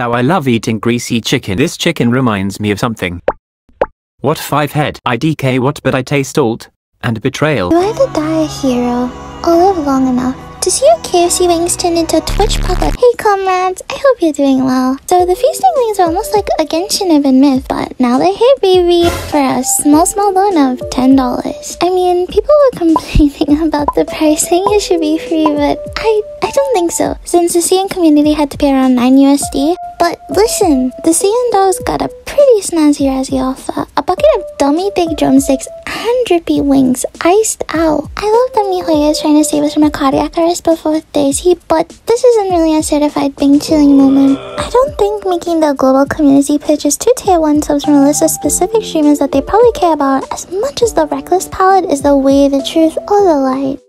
Wow, I love eating greasy chicken. This chicken reminds me of something. What five head? IDK what but I taste salt and betrayal. I either die a hero or live long enough to see your KFC wings turn into a Twitch puppet? Hey comrades, I hope you're doing well. So the feasting wings are almost like a Genshin Event myth, but now they're here baby for a small small loan of $10. I mean, people were complaining about the pricing, it should be free, but I, I don't think so, since the CN community had to pay around 9 USD. But listen, the CN dogs got a pretty snazzy razzy offer. Uh, a bucket of dummy big drumsticks and drippy wings, iced out. I love that MiHoYo is trying to save us from a cardiac arrest before Daisy, but this isn't really a certified Bing chilling moment. I don't think making the global community purchase two tier 1 subs from a list of specific streamers that they probably care about as much as the reckless palette is the way, the truth, or the light.